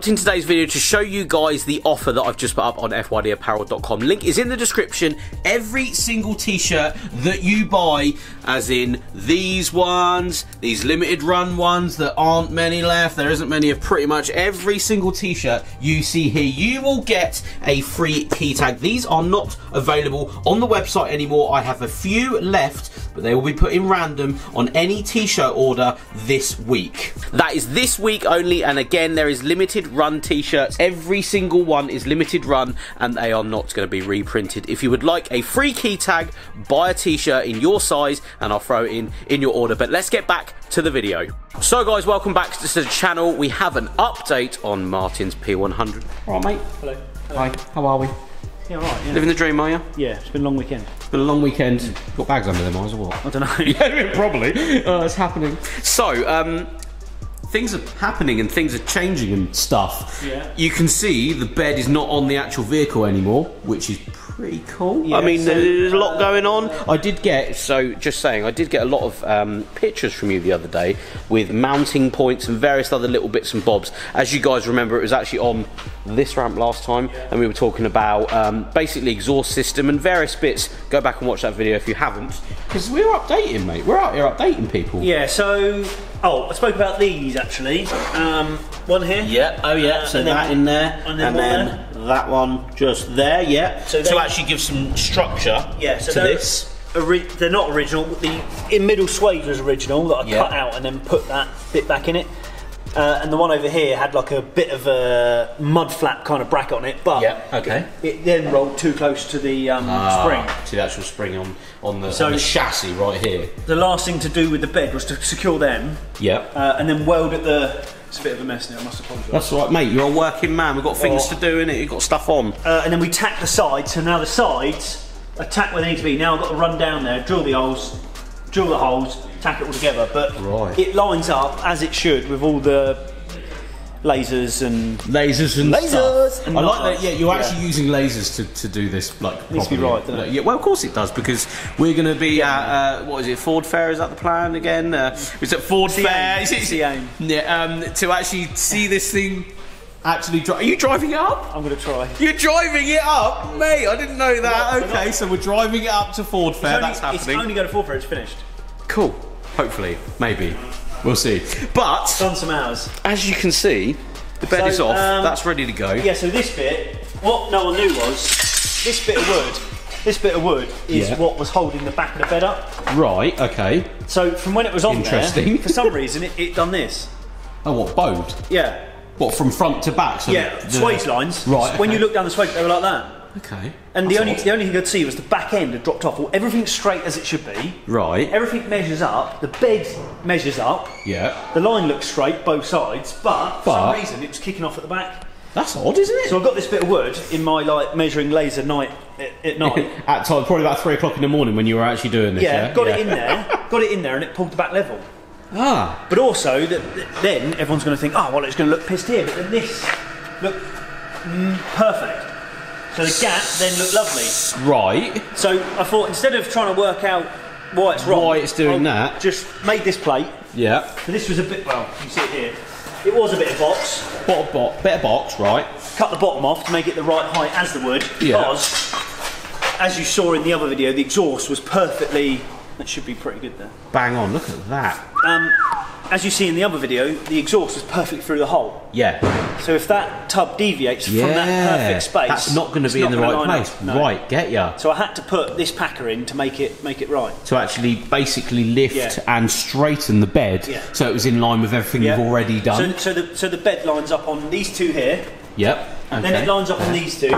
conducting today's video to show you guys the offer that I've just put up on fydapparel.com. Link is in the description. Every single t-shirt that you buy, as in these ones, these limited run ones that aren't many left, there isn't many of pretty much every single t-shirt you see here, you will get a free key tag. These are not available on the website anymore. I have a few left, but they will be put in random on any t-shirt order this week. That is this week only, and again, there is limited run t-shirts. Every single one is limited run, and they are not going to be reprinted. If you would like a free key tag, buy a t-shirt in your size, and I'll throw it in in your order. But let's get back to the video. So guys, welcome back to the channel. We have an update on Martin's P100. All right, mate. Hello. Hi, how are we? Yeah, right. Yeah. Living the dream, are you? yeah, it's been a long weekend. It's been a long weekend. Got bags under them eyes or what? I don't know. Yeah, probably. Uh, it's happening. So, um, things are happening and things are changing and stuff. Yeah. You can see the bed is not on the actual vehicle anymore, which is pretty cool. Yeah, I mean, so, there's a lot going on. I did get, so just saying, I did get a lot of um, pictures from you the other day with mounting points and various other little bits and bobs. As you guys remember, it was actually on this ramp last time, and we were talking about um, basically exhaust system and various bits. Go back and watch that video if you haven't, because we're updating, mate. We're out here updating people. Yeah, so oh, I spoke about these actually. Um, one here. Yeah, oh yeah, Uh, so and then- that in there, and and then then, one that one just there, yeah. So to actually give some structure Yeah, so to this. Ori- they're not original. The in middle suede was original that I Yeah. cut out and then put that bit back in it. Uh, and the one over here had like a bit of a mud flap kind of bracket on it, but Yeah, okay. it then rolled too close to the um, spring. Ah, to the actual spring on, on, the, So- on the chassis right here. The last thing to do with the bed was to secure them Yeah. uh, and then weld at the. It's a bit of a mess now. I must apologise. That's all right, mate. You're a working man. We've got things Oh. to do, innit? You've got stuff on. Uh, and then we tack the sides. So now the sides are tacked where they need to be. Now I've got to run down there, drill the holes, drill the holes, tack it all together. But Right. it lines up as it should with all the lasers and Lasers and Lasers stuff. and I like that. Yeah, you're Yeah. actually using lasers to, to do this. Like Needs to be right, doesn't it? Yeah, well, of course it does because we're going to be at uh, what is it? Ford Fair? Is that the plan again? Uh, is it Ford It's Fair? aim. Is it? It's the aim. Yeah. Um, to actually see this thing. Actually, dri- are you driving it up? I'm going to try. You're driving it up, mate. I didn't know that. We're not- okay, so we're driving it up to Ford Fair. It's only- That's It's happening. only going to Ford Fair. it's finished. Cool. Hopefully, maybe. We'll see. But Done some hours. as you can see, the bed So, is off. um, That's ready to go. Yeah. So this bit, what no one knew was this bit of wood. This bit of wood is Yeah. what was holding the back of the bed up. Right. Okay. So from when it was on Interesting. there, for some reason it, it done this. Oh, what bowed? Yeah. What from front to back? So Yeah, the- swage lines. Right, When you look down the swage, they were like that. Okay. And the only odd. the only thing I'd see was the back end had dropped off. Well, everything's straight as it should be. Right. Everything measures up. The bed measures up. Yeah. The line looks straight both sides, but, for some reason it was kicking off at the back. That's odd, isn't it? So I've got this bit of wood in my like measuring laser night at, at night. At time, probably about three o'clock in the morning when you were actually doing this. yeah, Yeah. got it in there. Got it in there, and it pulled the back level. Ah. But also, that that then everyone's going to think, oh well, it's going to look pissed here. But then this look mm, perfect. So the gap then looked lovely. Right. So I thought instead of trying to work out why it's wrong, Why it's doing I'll that. just made this plate. Yeah. So this was a bit well, you see it here. It was a bit of box. Bottom bo- better box, right? Cut the bottom off to make it the right height as the wood Yeah. because, as you saw in the other video, the exhaust was perfectly. That should be pretty good there. Bang on. Look at that. Um, as you see in the other video, the exhaust was perfect through the hole. Yeah. So if that tub deviates Yeah. from that perfect space, That's not going to be in the right place. No. Right. Get ya. So I had to put this packer in to make it make it right. to actually basically lift Yeah. and straighten the bed Yeah. so it was in line with everything you've already done. So, so the so the bed lines up on these two here, yep. Okay. then it lines up on these two,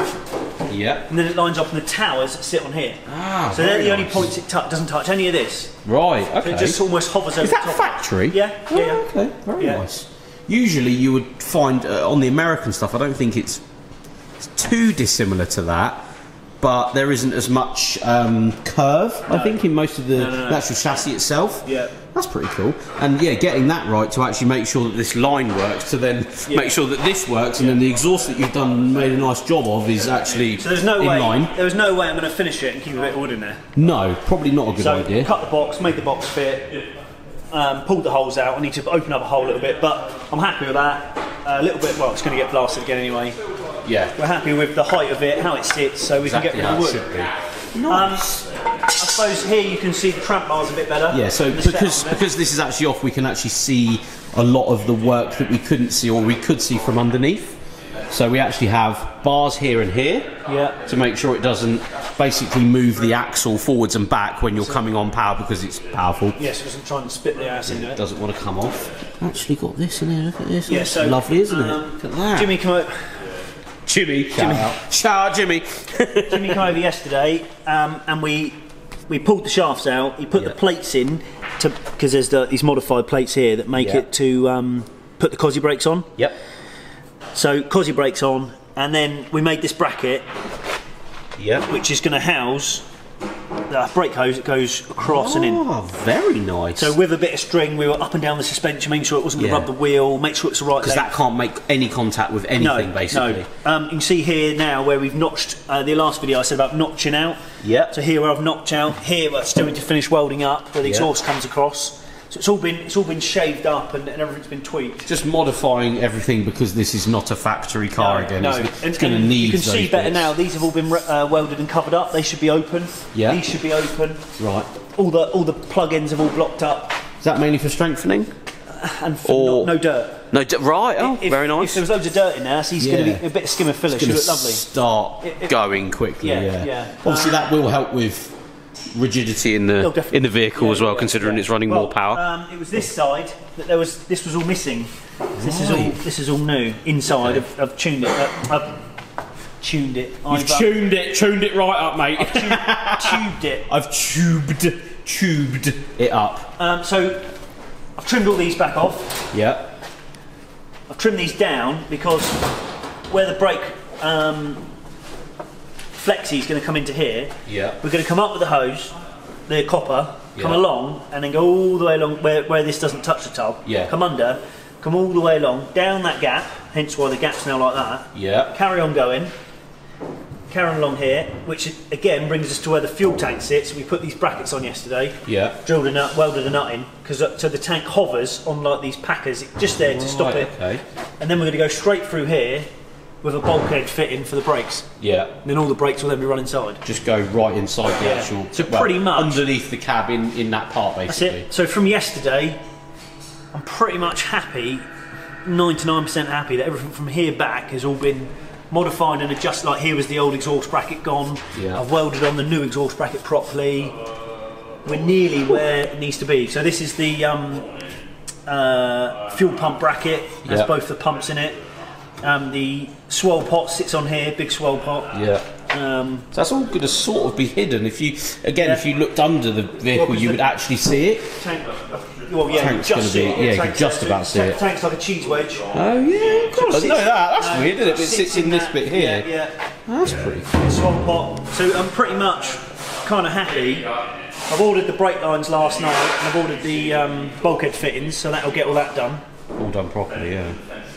Yep. and then it lines up on the towers that sit on here. Ah, so they're the only points it doesn't touch any of this. Right. So Okay. it just almost hovers over Is the that top. factory? Yeah, Oh, yeah, yeah. Okay. Very Yeah. nice. Usually you would find uh, on the American stuff. I don't think it's, it's too dissimilar to that. But there isn't as much um, curve, I think, in most of the, no, no. the actual chassis itself. Yeah. That's pretty cool. And yeah, getting that right to actually make sure that this line works, to then Yeah. make sure that this works, and then the exhaust that you've done made a nice job of is actually So there's no in way line. there was no way I'm going to finish it and keep a bit of wood in there. No, probably not a good so idea. cut the box, made the box fit, um, pulled the holes out. I need to open up a hole a little bit, but I'm happy with that. a little bit. Well, it's going to get blasted again anyway. Yeah. We're happy with the height of it, how it sits, so we Exactly can get rid of the wood. should be. Um, I suppose here you can see the tramp bars a bit better. Yeah, so because because this is actually off, we can actually see a lot of the work that we couldn't see or we could see from underneath. So we actually have bars here and here Yeah. to make sure it doesn't basically move the axle forwards and back when you're coming on power because it's powerful. Yes, it doesn't try and spit the ass into It it. doesn't want to come off. Actually got this in here. Look at this. Yeah, so lovely, isn't um, it? Look at that. Jimmy come over, Jimmy, shout out. Shout out, Jimmy. Jimmy came over yesterday, um, and we we pulled the shafts out. He put Yeah. the plates in to because there's the, these modified plates here that make Yeah. it to um, put the Cossie brakes on. yep. So Cossie brakes on, and then we made this bracket, Yep. which is going to house the brake hose that goes across and in. Oh, very nice. So with a bit of string, we were up and down the suspension, making sure it wasn't going Yeah. to rub the wheel, make sure it's the right because that can't make any contact with anything, no, basically. No. Um, you can see here now where we've notched. Uh, the last video I said about notching out. Yep. So here where I've notched out. Here we're still need to finish welding up where the Yeah. exhaust comes across. So it's all been it's all been shaved up and, and everything's been tweaked. Just modifying everything because this is not a factory car again. no. It's, it's going to need You can those see better bits. now. These have all been re- uh, welded and covered up. They should be open. Yeah. These should be open. Right. All the all the plug ends have all blocked up Is that mainly for strengthening? and for Or- no, no dirt. No, d- right. Oh, If, very If nice. there was loads of dirt in there, so he's going to be a bit of skim of filler. Should Gonna look lovely. Start It- it- going quickly. Yeah, Yeah, yeah. Obviously, that will help with rigidity in Oh, the definitely. in the vehicle Yeah, as well, yeah, considering yeah. it's running Well, more power. Um, it was this side that there was. This was all missing. This is all. This is all new inside. I've, I've tuned it. uh, I've tuned it. I've uh, tuned it, tuned it right up, mate. tubed it. I've tubed, tubed it up. Um, so I've trimmed all these back off. Yeah. I've trimmed these down because where the brake um, flexi is going to come into here. Yeah. We're going to come up with the hose, the copper, come Yeah. along, and then go all the way along where, where this doesn't touch the tub. Yeah. Come under, come all the way along, down that gap, hence why the gap's now like that. Yeah. Carry on going. Carry on along here, which again brings us to where the fuel tank sits. We put these brackets on yesterday. Yeah. Drilled a nut, welded a nut in, because uh, so the tank hovers on like these packers, just there to stop Right, it. Okay. And then we're going to go straight through here with a bulkhead fitting for the brakes. Yeah. And then all the brakes will then be run inside. Just go right inside the Yeah. actual. So pretty much- underneath the cab in, in that part, That's basically. it. So from yesterday, I'm pretty much happy, 99% happy that everything from here back has all been modified and adjusted. Like here was the old exhaust bracket gone. Yeah. I've welded on the new exhaust bracket properly. We're nearly where it needs to be. So this is the um, uh, fuel pump bracket. Has Yeah. both the pumps in it. Um, the swirl pot sits on here, big swirl pot. Yeah. Um, So that's all going to sort of be hidden. If you, again, Yeah. if you looked under the vehicle, Well, you would actually see it. tank, well, yeah, Tank's just gonna see be- it. yeah, you tank's just about see it. Tank's like a cheese wedge. Oh yeah, of course. Sits- No, that, that's uh, weird, isn't it? It sits in this that- bit here. Yeah, yeah. That's pretty. yeah. Swamp pot. So I'm pretty much kind of happy. I've ordered the brake lines last night, and I've ordered the um, bulkhead fittings, so that'll get all that done. All done properly, yeah.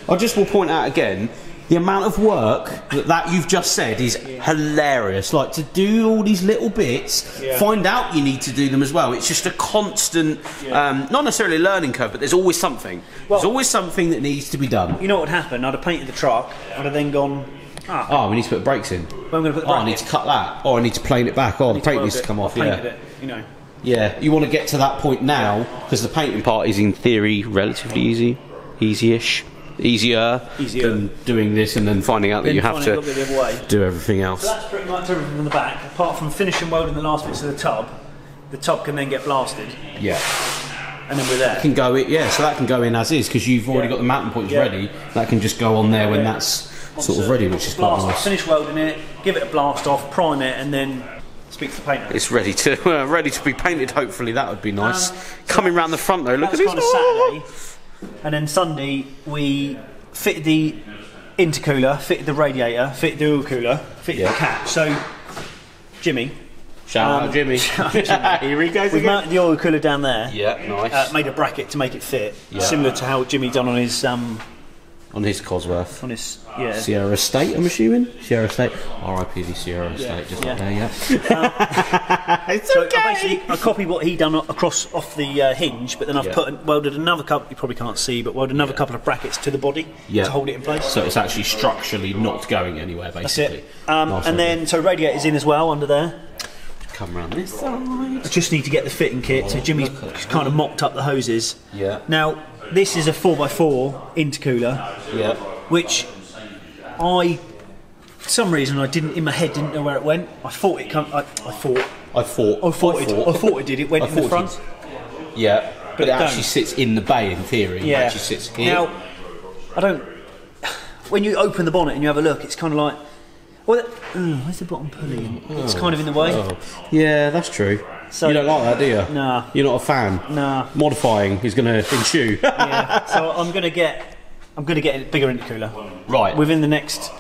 I just will point out again the amount of work that, that you've just said is hilarious. Like to do all these little bits, Yeah. find out you need to do them as well. It's just a constant, um, not necessarily a learning curve, but there's always something. Well- there's always something that needs to be done. You know what would happen? I'd have painted the truck. I'd have then gone. Ah, Oh, we need to put brakes in. I'm going to put the Oh, I need to cut that. Oh, I need to plane it back. Oh, the paint needs to come off. Yeah. it, you know. Yeah, you want to get to that point now because the painting part is in theory relatively easy, easy-ish, easier, Easier. than doing this and then finding out that Then you have to out the other way. do everything else. So that's pretty much everything from the back, apart from finishing welding the last bits of the tub. The tub can then get blasted, Yeah, and then we're there. can go in. Yeah, so that can go in as is because you've already Yeah. got the mounting points Yeah. ready. That can just go on there when Yeah. that's sort of ready, which is quite blast, nice. Finish welding it, give it a blast off, prime it, and then speak to the painter. It's ready to uh, ready to be painted. Hopefully, that would be nice. Um, Coming round the front though, look at this. Kind of Saturday, and then Sunday we fitted the intercooler, fitted the radiator, fitted the oil cooler, fitted Yeah. the cap. So, Jimmy, Shout out Um, Jimmy. Here he goes we've mounted the oil cooler down there. Yeah, nice. Uh, made a bracket to make it fit, Yeah. similar to how Jimmy done on his um, on his Cosworth. on his yeah. Sierra Estate, I'm assuming. Sierra Estate. R.I.P. the Sierra Estate. Just yeah. there, yeah. it's So okay. I basically I copied what he done across off the uh, hinge, but then I've Yeah. put welded another couple. You probably can't see, but welded another couple of brackets to the body Yeah. to hold it in place. So it's actually structurally not going anywhere, basically. Um, Nice and then so radiator's in as well under there. come round this side. I just need to get the fitting kit. So Jimmy's kind of mocked up the hoses. Yeah. Now this is a 4x4 intercooler, Yeah. which I, for some reason, I didn't in my head didn't know where it went. I thought it come. I, I thought. I thought. I thought, it, I thought it did. It went I in the front. Yeah, but, But it it actually sits in the bay in theory. Yeah. It actually sits here. Now, I don't. When you open the bonnet and you have a look, it's kind of like. Well, oh, where's the bottom pulley? It's oh. kind of in the way. Oh. Yeah, that's true. So- you don't like that, do you? Nah. You're not a fan. Nah. Modifying is going to ensue. Yeah. so I'm gonna get. I'm gonna get a bigger intercooler right. within the next.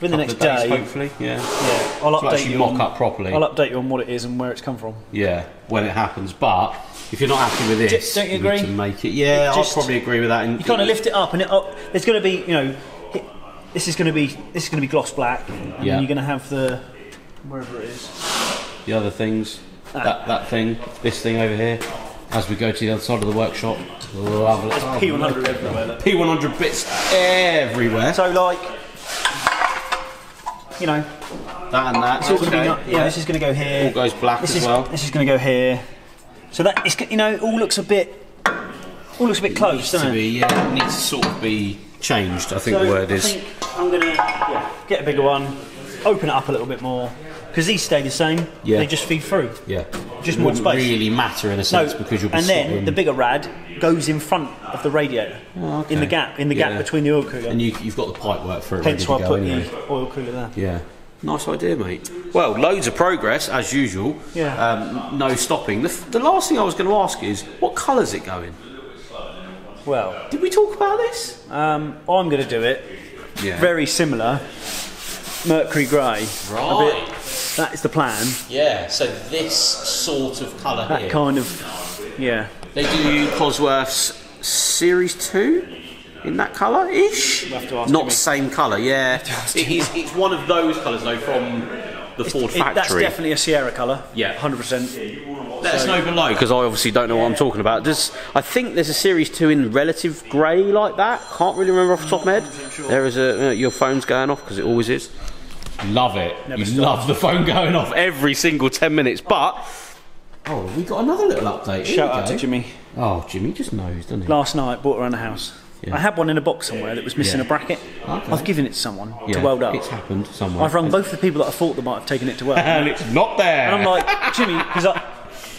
Within the next days, day. hopefully. Yeah. Yeah, I'll To update actually you mock on, up properly. I'll update you on what it is and where it's come from. Yeah, when it happens. But if you're not happy with this, Don't you need agree? to make it. Yeah, Just- I'll probably agree with that. And You kind of lift it up, and it, oh, there's going to be, you know, this is going to be this is going to be gloss black, and Yeah. then you're going to have the wherever it is. the other things. That that thing, this thing over here. As we go to the other side of the workshop, lovely. There's P100 everywhere. Look. P100 bits everywhere. So like, you know, that and that. it's all to be, not, yeah. This is going to go here. All goes black this as is, well. This is going to go here. So that it's you know all looks a bit, all looks a bit close, needs doesn't to it? be, yeah, it needs to sort of be changed. I think So the word I is. think I'm going to yeah, get a bigger one, open it up a little bit more, because these stay the same. Yeah. They just feed through. Yeah, Just it more wouldn't space. really matter in a sense because you'll be and then the bigger rad goes in front of the radiator, Oh, okay. in the gap, in the Yeah. gap between the oil cooler. and you, you've got the pipe work for it. Hence why I put anyway. the oil cooler there. Yeah. Nice idea, mate. Well, loads of progress as usual. Yeah. Um, no stopping. The, f- the last thing I was going to ask is, what colour's it going? Well, Did we talk about this? um, I'm going to do it Yeah. very similar, Mercury Grey. A Right. bit- That is the plan. Yeah. So this sort of colour That here. kind of, yeah. They do Cosworth's Series Two in that colour ish. Have to ask Not the same colour. Yeah. It is, it's one of those colours though from the Ford It- that's definitely a Sierra colour. Yeah. 100%. Let us know below because I obviously don't know what I'm talking about. Does I think there's a series two in relative grey like that? Can't really remember off the top of my head. There is a uh, your phone's going off because it always is. Love it. Never you stops. love the phone going off every single ten minutes. But oh, we got another little update. Here Shout out to Jimmy. Oh, Jimmy just knows, doesn't he? Last night, bought around the house. Yeah. I had one in a box somewhere that was missing Yeah. a bracket. Okay. I've given it to someone Yeah, to weld up. It's happened somewhere. I've rung both the people that I thought that might have taken it to weld. and it's not there. And I'm like, Jimmy, because I,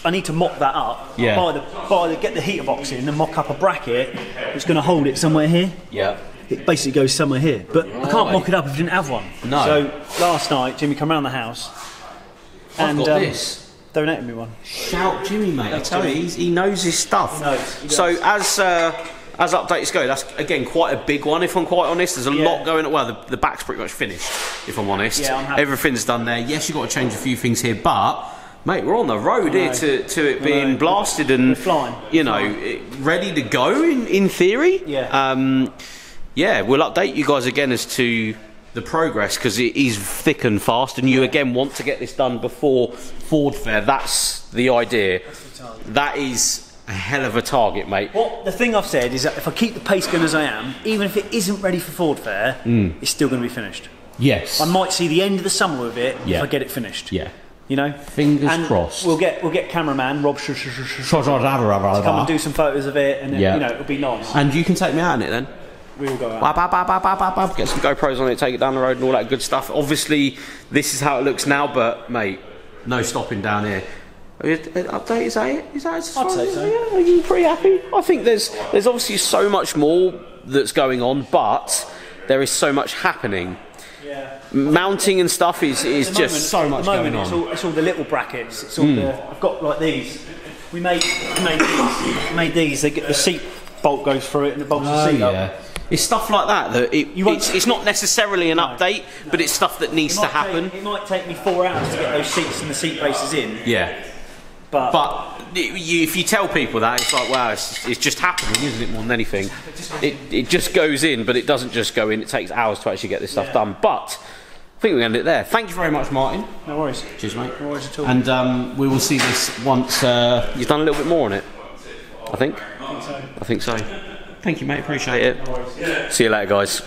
I need to mock that up. Yeah. Buy the, buy the, get the heater box in and mock up a bracket that's going to hold it somewhere here. yeah. It basically goes somewhere here. But I can't mock it up if you didn't have one. No. So last night, Jimmy come round the house I've and got um, this. donated me one. Shout Jimmy, mate. I tell you, he's, he knows his stuff. He knows, he so as uh, as updates go, that's again quite a big one. If I'm quite honest, there's a Yeah. lot going. on. Well, the, the back's pretty much finished. If I'm honest, Yeah, I'm happy. everything's done there. Yes, you've got to change a few things here, but. Mate, we're on the road here to, to it being know. blasted and We're flying. you know it- ready to go in, in theory. Yeah. Um, yeah, we'll update you guys again as to the progress because it is thick and fast, and you again want to get this done before Ford Fair. That's the idea. That is a hell of a target, mate. What the thing I've said is that if I keep the pace going as I am, even if it isn't ready for Ford Fair, Mm. it's still going to be finished. Yes. I might see the end of the summer with it Yeah. if I get it finished. yeah. You know. Fingers and crossed. We'll get we'll get cameraman Rob sh- sh- sh- sh- Come come and do some photos of it, and then, Yeah. you know it'll be nice. And you can take me out in it then. We will go out. Bap, bap, bap, bap, bap, bap, bap. Get some GoPros on it, take it down the road, and all that good stuff. Obviously, this is how it looks now, but mate, no stopping down here. Are you- uh, Update is that it? Is that as I'd say so. Yeah, are you pretty happy? I think there's there's obviously so much more that's going on, but there is so much happening. Yeah. Mounting and stuff is is At the just moment- so much the moment, going it's on. Hmm. all, it's all the little brackets. It's all the. I've got like these. We made we made these. Made these. They get the seat bolt goes through it and it bolts Oh, the seat up. Yeah. It's stuff like that that it, You it's, it's not necessarily an update, but it's stuff that needs to happen. Take, it might take me four hours to get those seats and the seat bases in. Yeah. But, But you, if you tell people that, it's like, wow, it's, it's just happening, isn't it? More than anything, it, it just goes in, but it doesn't just go in. It takes hours to actually get this stuff done. But I think we end it there. Thank you very much, Martin. no worries. Cheers, mate. No worries at all. And um, we will see this once uh, you've done a little bit more on it. I think. I think so. I think so. Thank you, mate. Appreciate it. See you later, guys.